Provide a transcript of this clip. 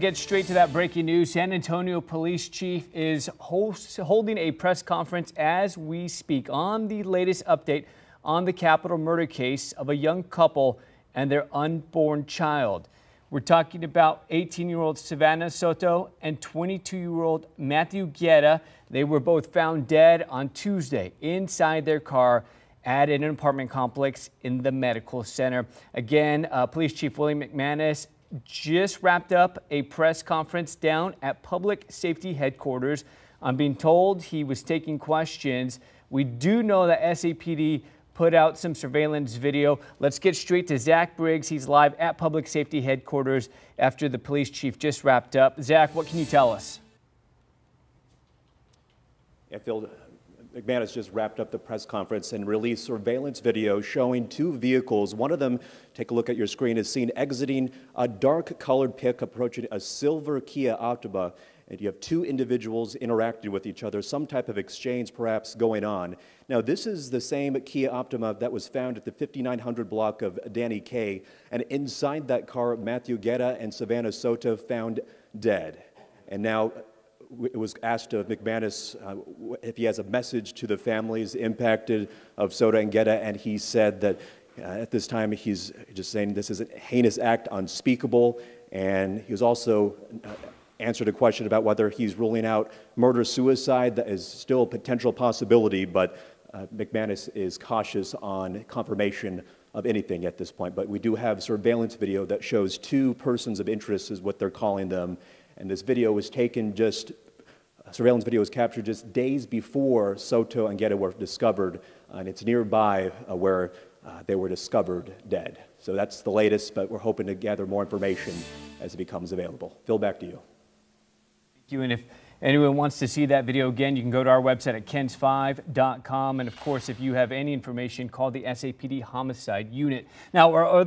Get straight to that breaking news. San Antonio Police Chief is host, holding a press conference as we speak on the latest update on the capital murder case of a young couple and their unborn child. We're talking about 18-year-old Savanah Soto and 22-year-old Matthew Guerra. They were both found dead on Tuesday inside their car at an apartment complex in the medical center. Again, uh, Police Chief William McManus just wrapped up a press conference down at Public Safety Headquarters. I'm being told he was taking questions. We do know that SAPD put out some surveillance video. Let's get straight to Zach Briggs. He's live at Public Safety Headquarters after the police chief just wrapped up. Zach, what can you tell us? Yeah, Phil, McManus just wrapped up the press conference and released surveillance video showing two vehicles. One of them, take a look at your screen, is seen exiting a dark colored pick approaching a silver Kia Optima. And you have two individuals interacting with each other, some type of exchange perhaps going on. Now, this is the same Kia Optima that was found at the 5900 block of Danny Kaye. And inside that car, Matthew Guerra and Savanah Soto found dead. And now it was asked of McManus uh, if he has a message to the families impacted of Soto and Guerra, and he said that uh, at this time he's just saying this is a heinous act, unspeakable, and he was also uh, answered a question about whether he's ruling out murder-suicide. That is still a potential possibility, but uh, McManus is cautious on confirmation of anything at this point. But we do have surveillance video that shows two persons of interest, is what they're calling them, and this video was taken just, surveillance video was captured just days before Soto and Guerra were discovered, and it's nearby uh, where uh, they were discovered dead. So that's the latest, but we're hoping to gather more information as it becomes available. Phil, back to you. Thank you. And if anyone wants to see that video again, you can go to our website at kens5.com. And of course, if you have any information, call the SAPD Homicide Unit. Now, our other